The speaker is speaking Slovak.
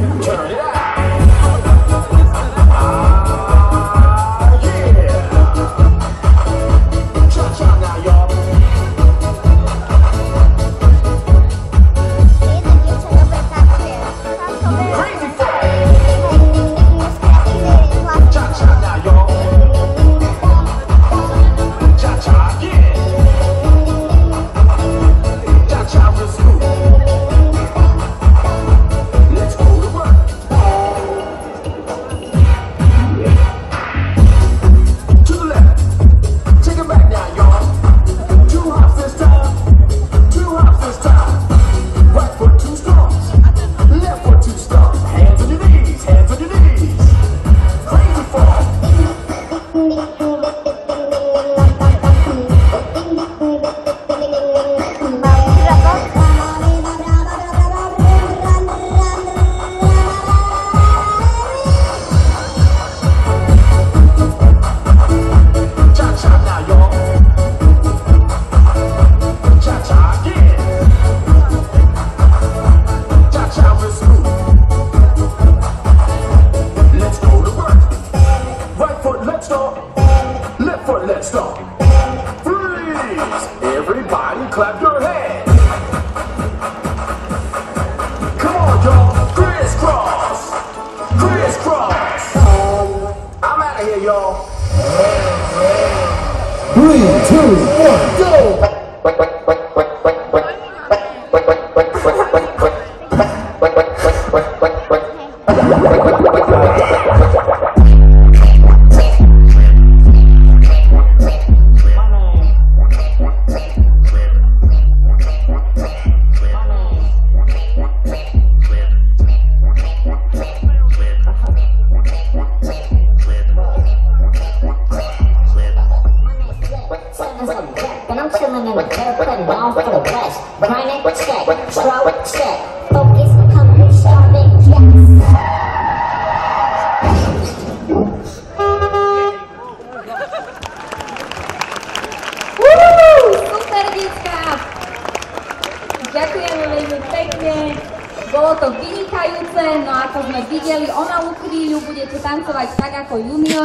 Turn. Let's stop. Freeze! Everybody clap your hands. Come on, y'all. Crisscross. Crisscross. I'm out of here, y'all. Three, two, one, go! And I'm chilling in the curb, putting on for the rest. Grinding, check, stroke, check. Focus, hungry, starving, yes. Uú, super detská! Ďakujeme veľmi pekne. Bolo to vynikajúce, no ako sme videli, o malú chvíľu budete tancovať tak ako junior.